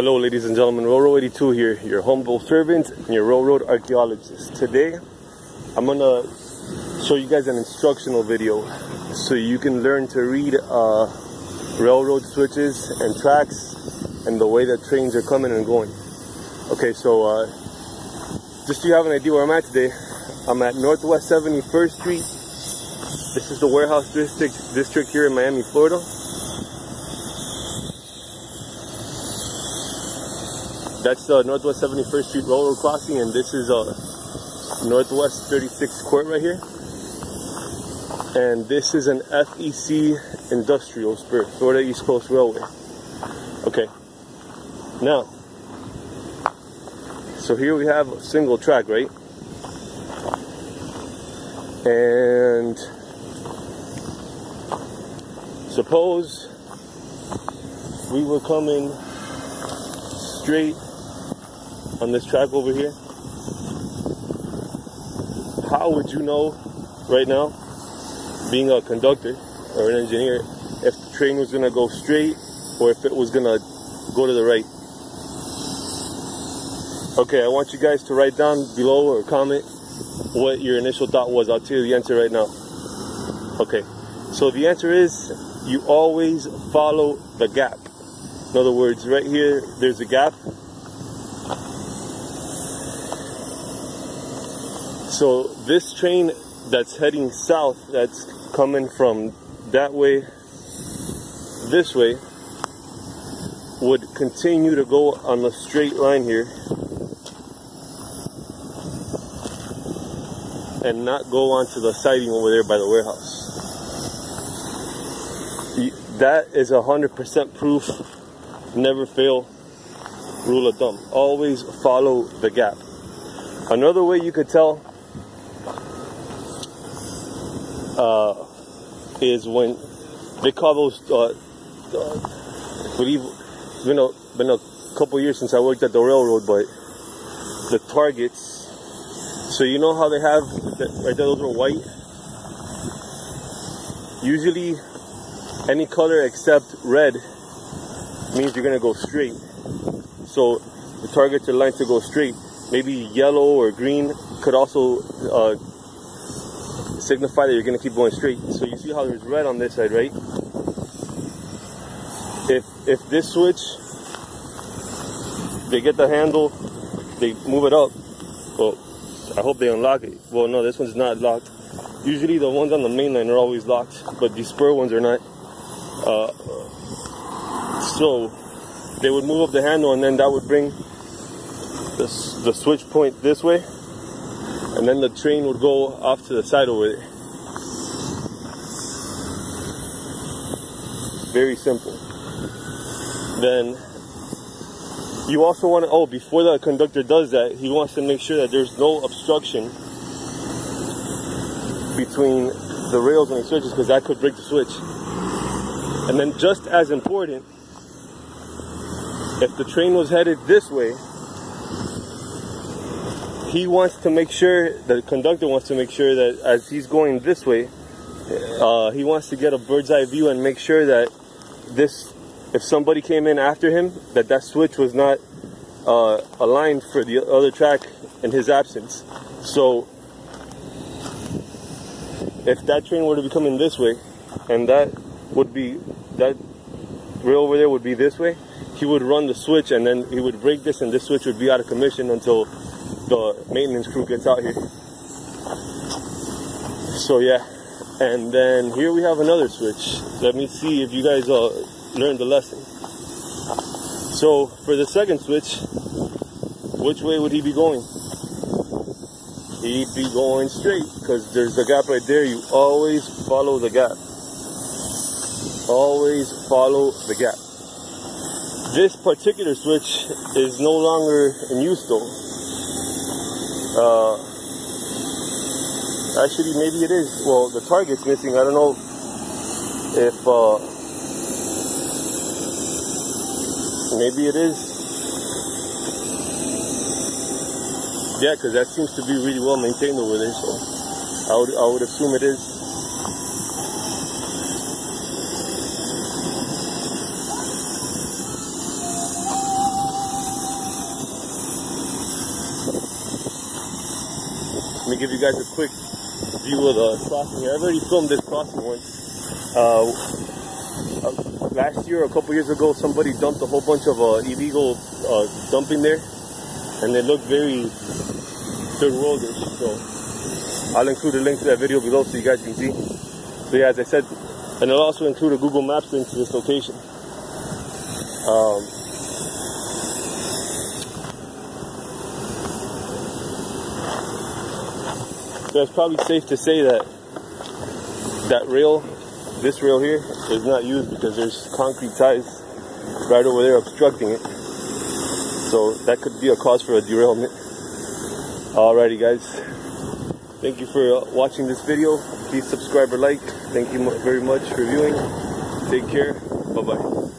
Hello, ladies and gentlemen. Railroad 82 here, your humble servant and your railroad archaeologist. Today, I'm gonna show you guys an instructional video so you can learn to read uh, railroad switches and tracks and the way that trains are coming and going. Okay, so uh, just so you have an idea where I'm at today, I'm at Northwest 71st Street. This is the warehouse district district here in Miami, Florida. That's uh, Northwest 71st Street Railroad Crossing, and this is uh, Northwest 36th Court right here. And this is an FEC industrial spur, Florida East Coast Railway. Okay. Now, so here we have a single track, right? And suppose we were coming straight on this track over here, how would you know right now, being a conductor or an engineer, if the train was gonna go straight or if it was gonna go to the right? Okay, I want you guys to write down below or comment what your initial thought was. I'll tell you the answer right now. Okay, so the answer is you always follow the gap. In other words, right here, there's a gap So this train that's heading south, that's coming from that way, this way, would continue to go on the straight line here and not go onto the siding over there by the warehouse. That is a hundred percent proof, never fail rule of thumb. Always follow the gap. Another way you could tell uh, is when they call those. Uh, uh, believe been a been a couple years since I worked at the railroad, but the targets. So you know how they have right there; those are white. Usually, any color except red means you're gonna go straight. So the targets are lined to go straight. Maybe yellow or green could also uh, signify that you're going to keep going straight. So you see how there's red on this side, right? If if this switch, they get the handle, they move it up. Well, I hope they unlock it. Well, no, this one's not locked. Usually the ones on the main line are always locked, but these spur ones are not. Uh, so they would move up the handle, and then that would bring the, the switch point this way and then the train would go off to the side over there. Very simple. Then you also want to, oh, before the conductor does that, he wants to make sure that there's no obstruction between the rails and the switches because that could break the switch. And then just as important, if the train was headed this way, he wants to make sure, the conductor wants to make sure that as he's going this way, uh, he wants to get a bird's eye view and make sure that this, if somebody came in after him, that that switch was not uh, aligned for the other track in his absence. So if that train were to be coming this way, and that would be, that rail over there would be this way, he would run the switch and then he would break this and this switch would be out of commission until the maintenance crew gets out here. So yeah, and then here we have another switch. Let me see if you guys uh, learned the lesson. So for the second switch, which way would he be going? He'd be going straight because there's the gap right there. You always follow the gap. Always follow the gap. This particular switch is no longer in use though. Uh, actually, maybe it is. Well, the target's missing. I don't know if uh, maybe it is. Yeah, because that seems to be really well maintained over there. So I would I would assume it is. Give you guys a quick view of the crossing here. I've already filmed this crossing once. Uh, last year, a couple years ago, somebody dumped a whole bunch of uh, illegal uh, dumping there, and it looked very third worldish. So I'll include a link to that video below so you guys can see. So yeah, as I said, and I'll also include a Google Maps link to this location. Um, so it's probably safe to say that that rail, this rail here, is not used because there's concrete ties right over there obstructing it. So that could be a cause for a derailment. Alrighty guys, thank you for uh, watching this video. Please subscribe or like. Thank you very much for viewing. Take care. Bye-bye.